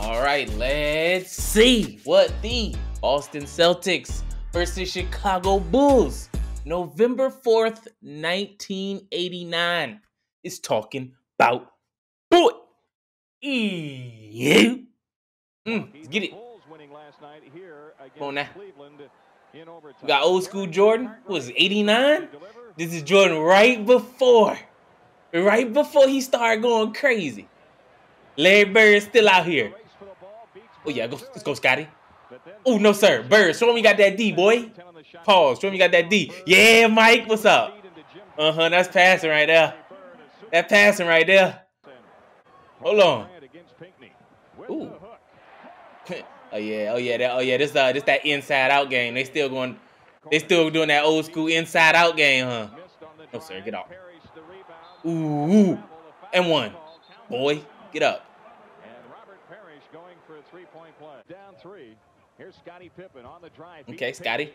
All right, let's see what the Boston Celtics versus Chicago Bulls, November 4th, 1989, is talking about. Boy, you. Mm, let's get it. Come on now. We got old school Jordan. Who was 89? This is Jordan right before. Right before he started going crazy. Larry Bird is still out here. Oh, yeah, go, let's go, Scottie. Oh, no, sir. Bird, show me you got that D, boy. Pause. Show me you got that D. Yeah, Mike, what's up? Uh-huh, that's passing right there. That passing right there. Hold on. Ooh. oh yeah, oh yeah, that, oh yeah. This uh, this that inside out game. They still going, they still doing that old school inside out game, huh? No sir, get off. Ooh, ooh. and one. Boy, get up. Down three. Here's Scottie Pippen on the drive. Okay, Scottie.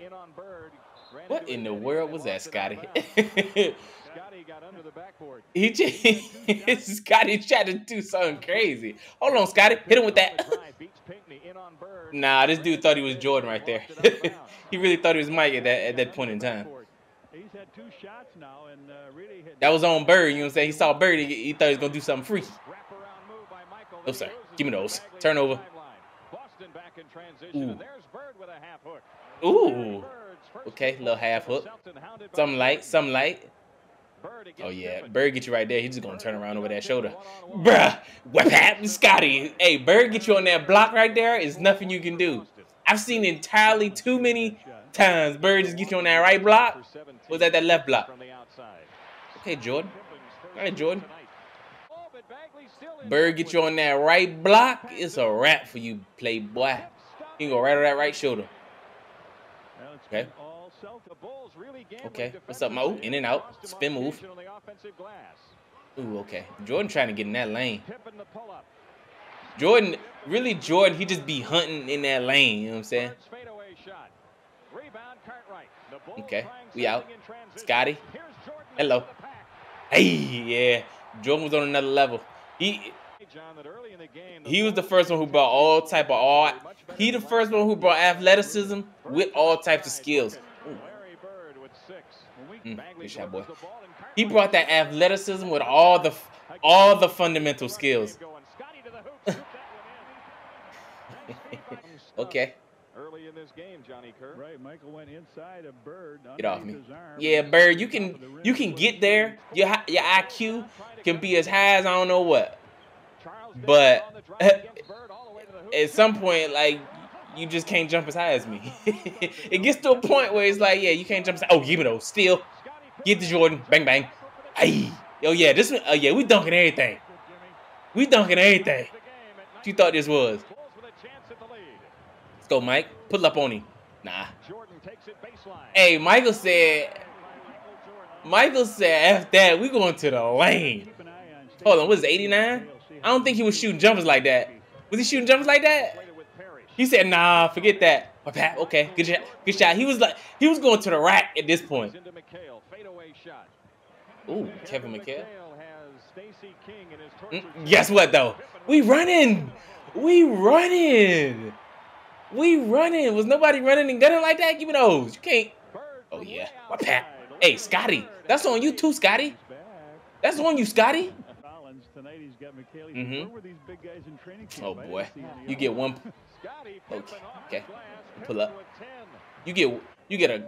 What in the world was that, Scottie? Scottie got under the backboard. he just, Scottie tried to do something crazy. Hold on, Scottie. Hit him with that. nah, this dude thought he was Jordan right there. he really thought he was Mike at that at that point in time. He's had two shots now and uh, really That was on Bird. You know what I'm saying? He saw Bird. He, he thought he was gonna do something freaky. No sir. Give me those. Turnover. Back in transition, Ooh. and there's Bird with a half hook. Ooh. Okay, little half hook. Some light, some light. Oh yeah, Bird get you right there. He's just gonna turn around over that shoulder. Bruh, what happened, Scottie? Hey, Bird get you on that block right there. there. Is nothing you can do. I've seen entirely too many times Bird just get you on that right block. Was that that left block? Okay, Jordan. All right, Jordan. Bird get you on that right block. It's a wrap for you, playboy. You can go right on that right shoulder. Okay. Okay, what's up, Mo? In and out, spin move. Ooh, okay. Jordan trying to get in that lane. Jordan, really Jordan, he just be hunting in that lane, you know what I'm saying? Okay, we out. Scottie, hello. Hey, yeah. Jordan was on another level. He he was the first one who brought all type of all. He the first one who brought athleticism with all types of skills. Ooh. Mm, good shot, boy. He brought that athleticism with all the all the fundamental skills. okay. Early in this game, Johnny Kerr. Right, Michael went inside of Bird. Get off me. underneath his arm. Yeah, Bird, you can you can get there. Your your IQ can be as high as I don't know what. But at some point, like you just can't jump as high as me. it gets to a point where it's like, yeah, you can't jump. As, oh, give me those. Steal. Get the Jordan. Bang bang. Hey. Oh yeah, this one. Oh yeah, we dunking everything. We dunking everything. What you thought this was? Let's Mike. Pull up on him. Nah. Jordan takes it baseline. Hey, Michael said. Michael said, "F that. We going to the lane." Keep an eye on Stacey Hold on, what is it, 89? I don't think he was shooting jumpers like that. Was he shooting jumpers like that? Played it with Parish. He said, "Nah, forget that." Okay, good shot. Good shot. He was like, he was going to the rack at this point. Into McHale, fadeaway shot. Ooh, Kevin McHale. has Stacey King in his Mm, Guess what though? We running. We running. We running. Was nobody running and gunning like that? Give me those. You can't. Oh yeah. My Pat? Hey, Scottie. That's on you too, Scottie. That's on you, Scottie. Mhm. Camp? Oh boy. You get one. Okay, okay. Pull up. You get. You get a.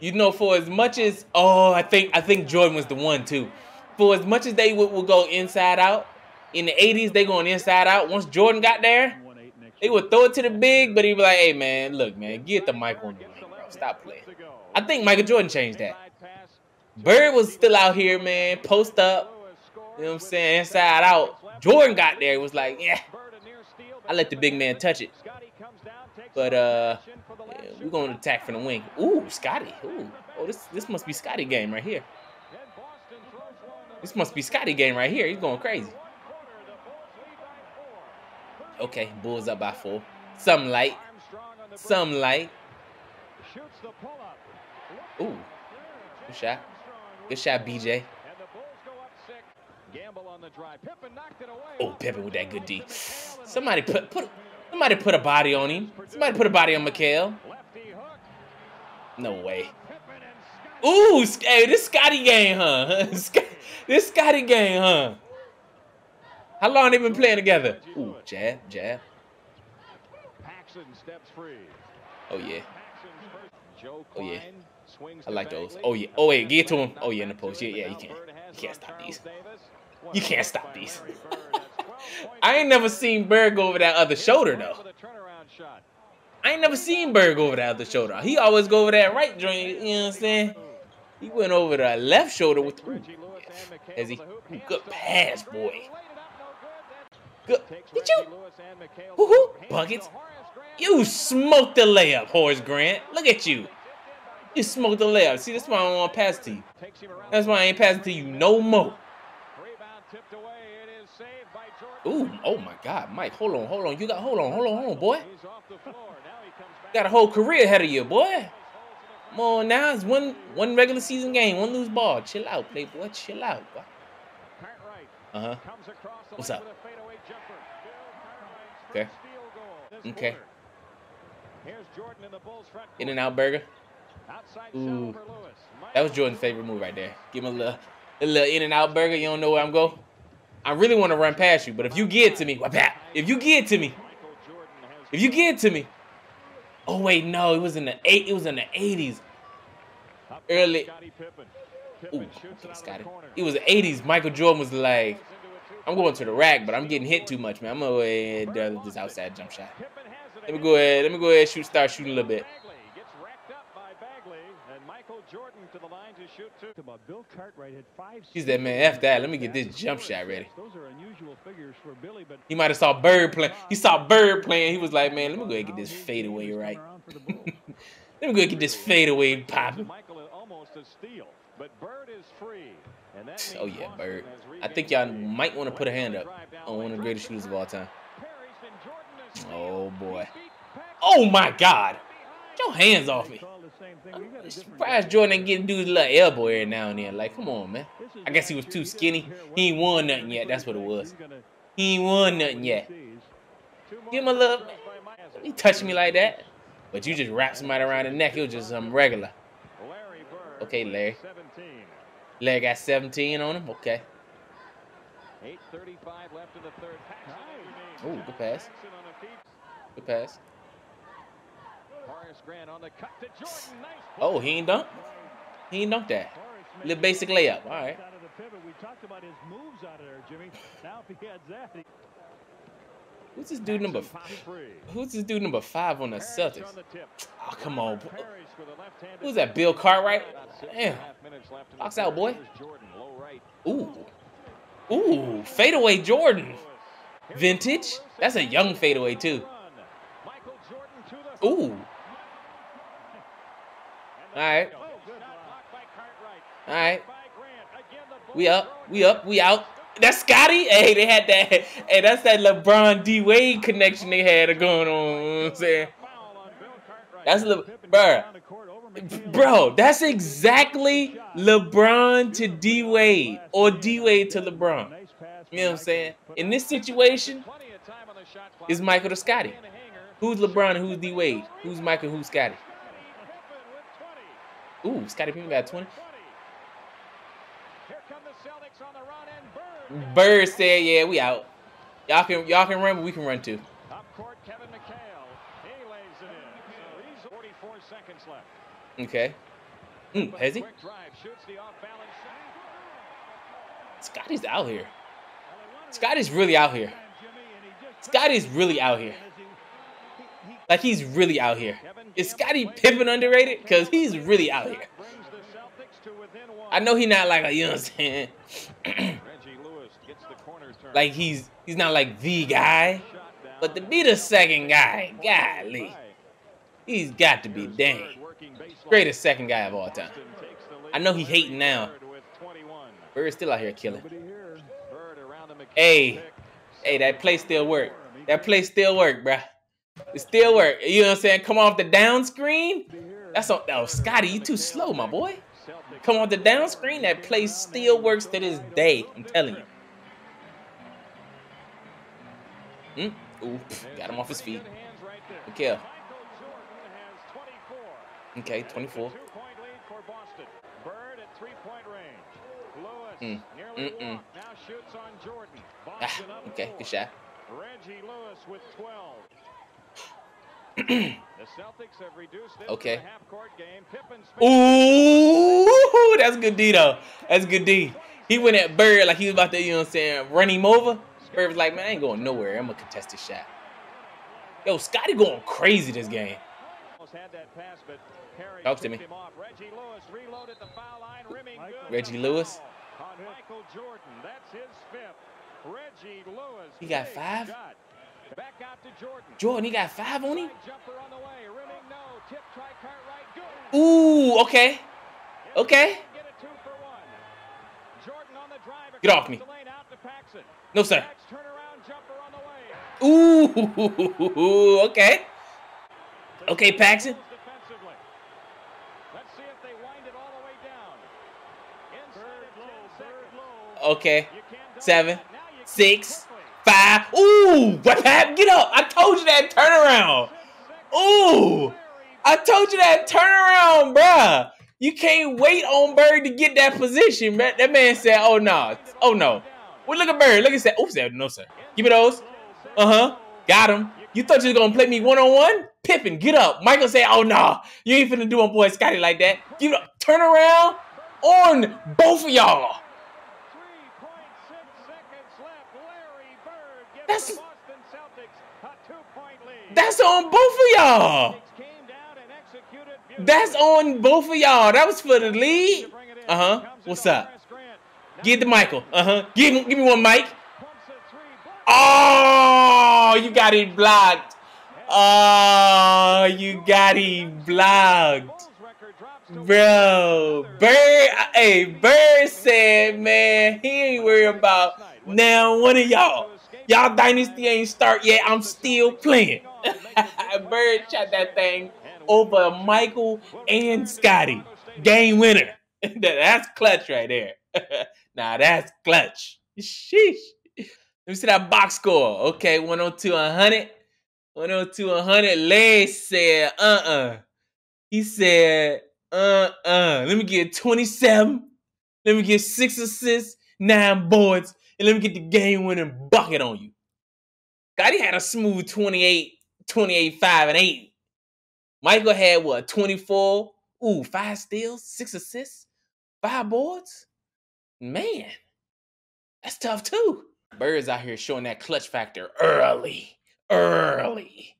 You know, for as much as oh, I think I think Jordan was the one too. For as much as they would, would go inside out in the '80s, they going inside out. Once Jordan got there, they would throw it to the big, but he'd be like, "Hey man, look man, get the mic on the lane, bro. Stop playing." I think Michael Jordan changed that. Bird was still out here, man, post up. You know what I'm saying? Inside out. Jordan got there. It was like, yeah, I let the big man touch it. But uh, yeah, we're gonna attack from the wing. Ooh, Scottie. Ooh, oh this this must be Scottie game right here. This must be Scottie game right here. He's going crazy. Okay, Bulls up by four. Some light, some light. Ooh, good shot. Good shot, BJ. Gamble on the drive. Pippen knocked it away. Oh, Pippen with that good D. Somebody put put somebody put a body on him. Somebody put a body on McHale. No way. Pippen and Scottie. Ooh, hey, this Scottie game, huh? This Scottie game, huh? How long they been playing together? Ooh, jab, jab. Paxson steps free. Oh yeah. Paxson's first. Joe Oh, yeah. Kleine I like those. Oh, yeah. Oh, wait, get to him. Oh, yeah, in the post. Yeah, yeah, you can't. You can't stop these. You can't stop these. Larry Bird. That's 12 points. I ain't never seen Bird go over that other shoulder though. With a turnaround shot. I ain't never seen Bird go over that other shoulder. He always go over that right joint. You know what I'm saying? He went over the left shoulder with. Ooh, Reggie Lewis and McHale Has he? to the. Ooh, good pass, boy. Laid it up, no good. Did you? Woo-hoo. Buckets. You smoked the layup, Horace Grant. Look at you. You smoked the layup. See, that's why I don't want to pass to you. That's why I ain't passing to you no more. Ooh, oh my God, Mike, hold on, hold on. You got, hold on, hold on, hold on, boy. Got a whole career ahead of you, boy. Come on now, it's one one regular season game, one loose ball. Chill out, playboy. Chill out. boy. Uh huh. comes across the What's up? with a fadeaway jumper. Bill Cartwright's Okay. first field goal this Okay. quarter. Here's Jordan in the Bulls front In court. and out burger. Ooh. shot over Lewis. That was Jordan's favorite move right there. Give him a little, a little in and out burger. You don't know where I'm going. I really want to run past you, but if you get it to me, if you get it to me, Michael Jordan has if you get to me. Oh wait, no, it was in the eight. It was in the 80s. Early-. Ooh, Pippen shoots okay, it out of Scottie. the corner. It was the 80s. Michael Jordan was like, Goes into a two- I'm going to the rack, but I'm getting hit too much, man. I'm gonna go ahead and uh, this outside jump shot. Pippen has it Let me go ahead. Let me go ahead and shoot. Start shooting a little bit. Bagley gets racked up by Bagley, and Michael Jordan to the line to shoot two. About Bill Cartwright had five. He said, "Man, F that. Let me get this jump shot ready." Those are unusual figures for Billy, but He might have saw Bird playing. He saw Bird playing. He was like, "Man, let me go ahead and get this Now his fadeaway right. coming around for the Bulls. Let me go ahead and get this fadeaway popping." Michael is almost a steal, but Bird is free. And that Oh yeah, Bird. I think y'all might want to put a hand up on one of the greatest shooters of all time. Parries, then Jordan to oh, steal. Oh boy. He beat Paxson Oh my God! Get your hands off me. call the same thing. We got a I'm surprised. Jordan ain't getting dudes a little elbow every now and then. Like, come on, man. I guess he was too skinny. doesn't care what He ain't won nothing yet. That's what it was. He ain't won nothing yet. he sees. Two more Give him a little. free throws by Mike. He touched me like that, but you just wrap somebody around the neck. It was just something regular. Okay, Larry. 17. Leg got 17 on him. Okay. 8.35 left in the third. Paxson underneath. Ooh, good pass. Paxson on a feed. Good pass. Horace Grant on the cut to Jordan. Nice Oh, he ain't dunk. He ain't dunk that. Horace Little basic layup. All right. out of the pivot. We talked about his moves out of there, Jimmy. Now if he adds that, he- Who's this dude number? Paxson pops free. Who's this dude number five on the Celtics? on the tip. Oh, come on. Parish with a left-handed Who's that? Bill Cartwright? About six and a Damn. half minutes left in the Box out, boy. Here's Jordan, low right. Ooh. Ooh. Fadeaway Jordan. Vintage. That's a young fadeaway, too. the run. Michael Jordan to the hoop. Ooh. All right. Oh, shot blocked by Cartwright. All right. By Grant. Again, the Bulls We up. We up. We out. That's Scottie. Hey, they had that. Hey, that's that LeBron D Wade connection they had going on. You know what I'm saying? That's Le, McHale. Bro, that's exactly LeBron to D Wade or D Wade to LeBron. You know what I'm saying? In this situation, it's Michael to Scottie. Who's LeBron and who's D Wade? Who's Michael? Who's Scottie? Pippen with 20. Ooh, Scottie Pippen got 20. 20. Here come the Celtics on the run and Bird. Said, "Yeah, we out. Y'all can y'all can run, but we can run too." Up court, Kevin McHale. He lays it in. So he's 44 seconds left. Okay. Mm, has he? Quick drive, shoots the off-balance shot. Scottie's out here. Scottie's really out here. Scottie's really out here. Like he's really out here. Is Scottie Pippen underrated? Cause he's really out here. Brings the Celtics to within one. I know he not like a you know what I'm saying. Reggie Lewis gets the corner turn. Like he's he's not like the guy, but to be the second guy, golly, he's got to be dang Bird working baseline. greatest second guy of all time. Boston takes the lead. I know he hating now. Bird with 21. Bird's still out here killing. Nobody here. Bird around the McHale Hey, hey, that play still work. That play still work, bruh. It still work. You know what I'm saying? Come off the down screen. That's on. Oh, Scottie, you too slow, my boy. Come off the down screen. That play still works to this day. I'm telling you. Mm. Ooh, got him off his feet. Okay. Okay, 24. Bird at three-point range. Lewis Mm. nearly Mm-mm. walked. Now shoots on Jordan. Ah, Boston okay, good shot. Reggie Lewis with 12. the Celtics have reduced this Okay. to a half-court game. Pippen Ooh, that's good D though. That's good D. He went at Bird like he was about to, you know what I'm saying, run him over. Bird was like, man, I ain't going nowhere. I'm gonna contest this shot. Yo, Scottie going crazy this game. almost had that pass, but Harry Talk to me. him off. Reggie Lewis reloaded the foul line, rimming good. Reggie with Lewis? On Michael Jordan. That's his fifth. Reggie Lewis. He got five? shot. Back out to Jordan. Jordan, he got five on him. Jumper on the way. Rimming no. Tip try Cartwright. Good. Ooh, okay. Okay. Get a two for one. Jordan on the drive. Get off me. the lane, out to Paxson. No, sir. Pax turnaround jumper on the way. Ooh, okay. Okay, Paxson. Defensively. Let's see if they wind it all the way down. Inside of 10 seconds. Okay. You can't double Seven, that. Now you can six, five. Ooh, what happened? Get up. I told you that turnaround. Ooh. I told you that turnaround, bruh. You can't wait on Bird to get that position. man. That man said, oh, no. Oh, no. Well, look at Bird. Look at that. Oops, no, sir. Give me those. Uh-huh. Got him. You thought you was to play me one-on-one? Pippen, get up. Michael said, oh, no. You ain't finna do on boy Scottie like that. Up. Turn around on both of y'all. 3.6 seconds left. Larry Bird gives That's-. That's on both of y'all. Celtics came down and executed beautifully. That's on both of y'all. That was for the lead. In. Uh-huh. What's up? Give to Michael. Uh-huh. Give, him- give me one, Mike. Oh, you got it blocked. Oh, you got it blocked. Bro, Bird, hey, Bird said, man, he ain't worried about now one of y'all. Y'all dynasty ain't start yet. I'm still playing. Bird shot that thing over Michael and Scottie. Game winner. that's clutch right there. nah, that's clutch. Sheesh. Let me see that box score. Okay, 102 100. 102 100. Larry said, uh-uh. He said, uh-uh. Let me get 27. Let me get six assists, nine boards, and let me get the game-winning bucket on you. Scottie had a smooth 28, 28, 5, and 8. Michael had what, 24? Ooh, five steals, six assists, five boards? Man, that's tough too. Birds out here showing that clutch factor early. Early.